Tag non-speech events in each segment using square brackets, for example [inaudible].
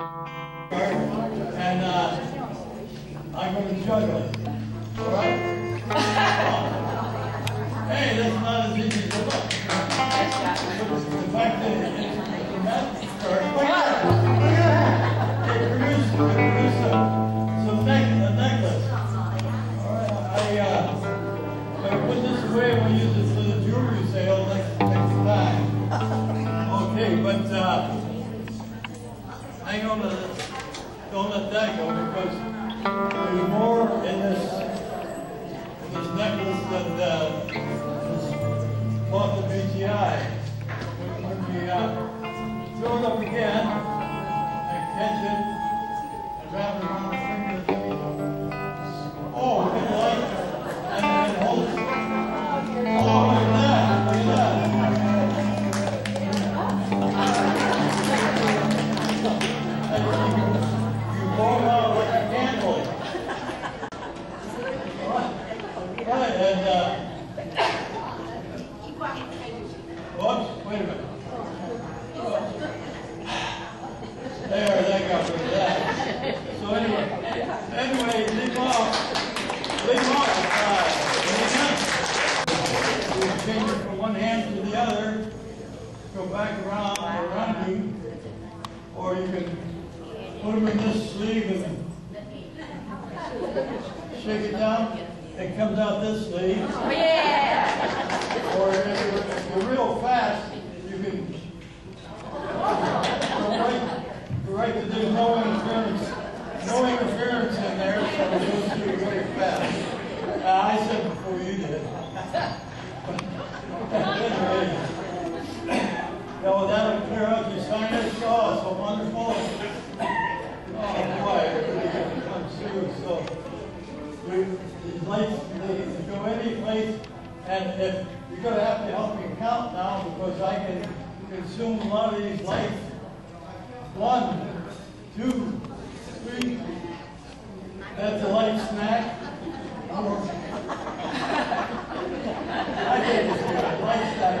And uh, I'm going to juggle it. All right? [laughs] hey, that's not Because there's more in this, in this necklace than, uh, this cloth of BTI. When, we, uh, up again wait a minute. There, that got of that. So anyway, anyway, leave off, leave off, uh, done. Change it from one hand to the other, go back around, around you, or you can put them in this sleeve and shake it down, it comes out this sleeve. Oh, yeah. Or if you're, if you're real fast, you can go right, go right, that there's no interference, no interference in there, so it goes through very fast. Uh, I said before you did. Anyway, No, that'll clear out your sinus, oh, so wonderful. Oh, boy, so. Lights, go any place, and if, you're gonna have to help me count now, because I can consume a lot of these lights. One, two, three, that's a light snack. I think it's a light snack,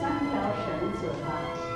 三条绳子吧。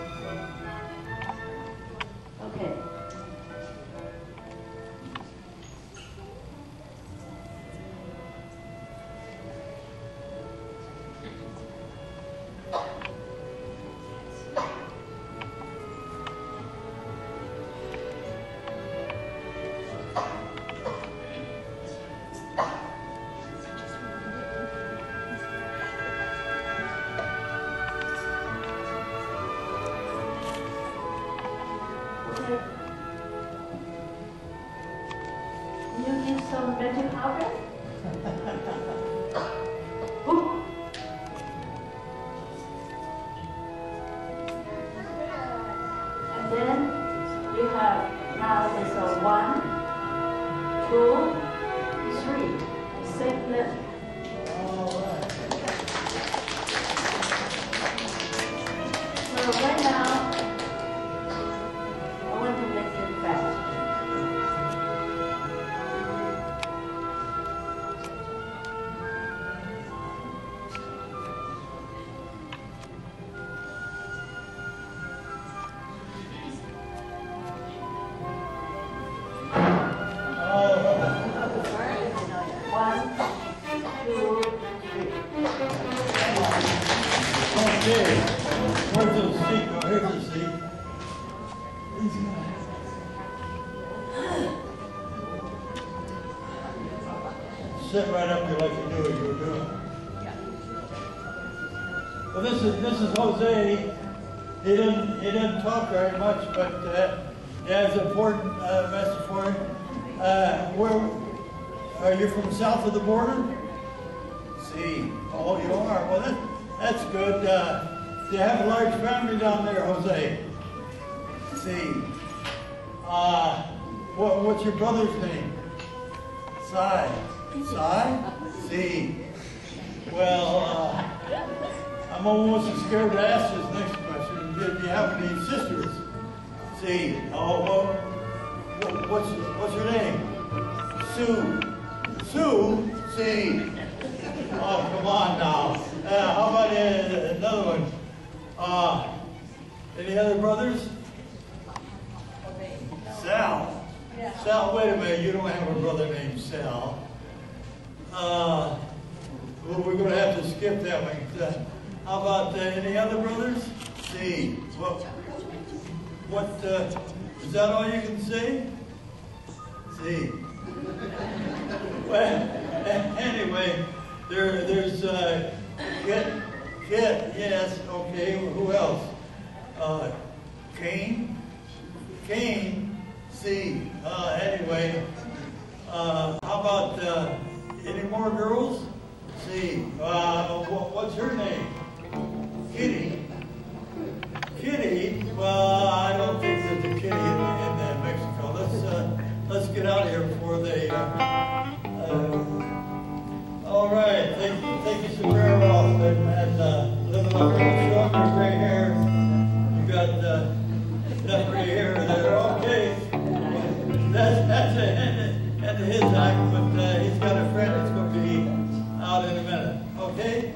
Some magic Sit right up here like you do. what You're doing. Yeah. Well, this is this is Jose. He didn't he didn't talk very much, but uh, he important uh, Mister message. Uh, we're are you from south of the border? See, oh, you are. Well, that, that's good. Uh, you have a large family down there, Jose. See, uh, what, what's your brother's name? Cy. Cy? See. Well, uh, I'm almost as scared to ask this next question. Do you have any sisters? See. Oh, well, what's, what's your name? Sue. Sue? See. Oh, come on now. Uh, how about uh, another one? Uh, any other brothers? Sal. Sal, wait a minute, you don't have a brother named Sal. Uh, well, we're gonna have to skip that one. Uh, How about uh, any other brothers? See, what, what, uh, is that all you can say? See. Well, anyway, there, there's, uh, Kit, Kit, yes, okay, who else? Uh, Kane? Kane, see, uh, anyway, uh, how about, uh, any more girls? See, uh, what, what's her name? Kitty. Kitty, well, I don't think there's a kitty in, in Mexico. Let's, uh, let's get out of here before they, uh, uh, all right, thank you, thank you, Sabrina Roth, and, and uh, living up here, showing your gray hair. You got uh, enough gray hair there. Okay, that's that's it. end, of his act, but uh, he's got a friend that's going to be out in a minute. Okay.